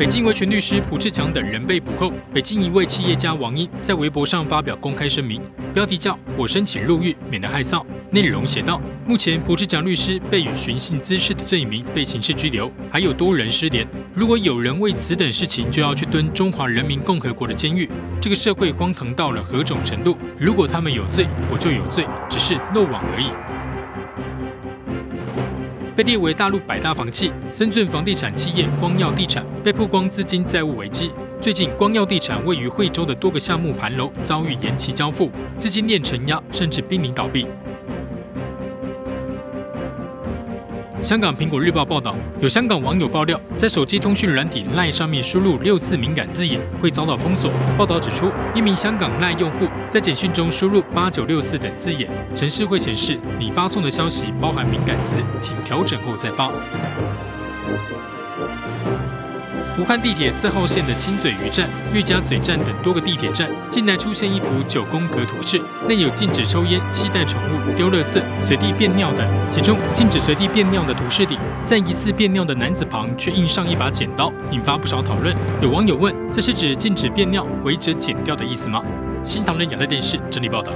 北京维权律师蒲志强等人被捕后，北京一位企业家王英在微博上发表公开声明，标题叫“我申请入狱，免得害臊”。内容写道：目前蒲志强律师被以寻衅滋事的罪名被刑事拘留，还有多人失联。如果有人为此等事情就要去蹲中华人民共和国的监狱，这个社会荒唐到了何种程度？如果他们有罪，我就有罪，只是漏网而已。被列为大陆百大房企，深圳房地产企业光耀地产被曝光资金债务危机。最近，光耀地产位于惠州的多个项目盘楼遭遇延期交付，资金链承压，甚至濒临倒闭。香港苹果日报报道，有香港网友爆料，在手机通讯软体 LINE 上面输入六字敏感字眼会遭到封锁。报道指出，一名香港 LINE 用户在简讯中输入八九六四等字眼，程式会显示你发送的消息包含敏感词，请调整后再发。武汉地铁四号线的亲嘴鱼站、岳家嘴站等多个地铁站，近来出现一幅九宫格图示，内有禁止抽烟、携带宠物、丢垃圾、随地便尿等。其中，禁止随地便尿的图示里，在疑似便尿的男子旁却印上一把剪刀，引发不少讨论。有网友问：这是指禁止便尿，违者剪掉的意思吗？新唐人亚太电视整理报道。